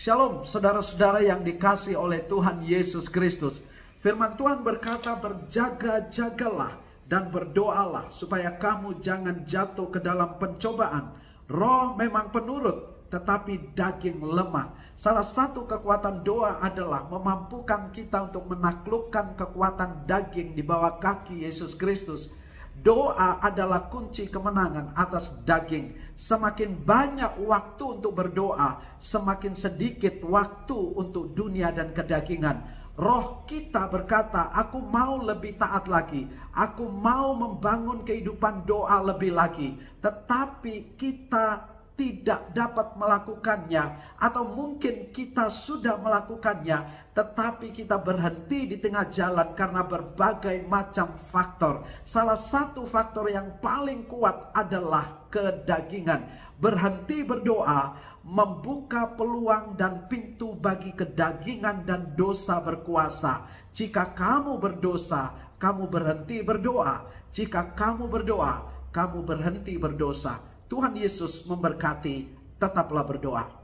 Shalom saudara-saudara yang dikasih oleh Tuhan Yesus Kristus. Firman Tuhan berkata berjaga-jagalah dan berdoalah supaya kamu jangan jatuh ke dalam pencobaan. Roh memang penurut tetapi daging lemah. Salah satu kekuatan doa adalah memampukan kita untuk menaklukkan kekuatan daging di bawah kaki Yesus Kristus. Doa adalah kunci kemenangan atas daging. Semakin banyak waktu untuk berdoa, semakin sedikit waktu untuk dunia dan kedagingan. Roh kita berkata, "Aku mau lebih taat lagi, aku mau membangun kehidupan doa lebih lagi." Tetapi kita tidak dapat melakukannya, atau mungkin kita sudah melakukannya, tetapi kita berhenti di tengah jalan karena berbagai macam faktor. Salah satu faktor yang paling kuat adalah kedagingan. Berhenti berdoa membuka peluang dan pintu bagi kedagingan dan dosa berkuasa. Jika kamu berdosa, kamu berhenti berdoa. Jika kamu berdoa, kamu berhenti berdosa. Tuhan Yesus memberkati. Tetaplah berdoa.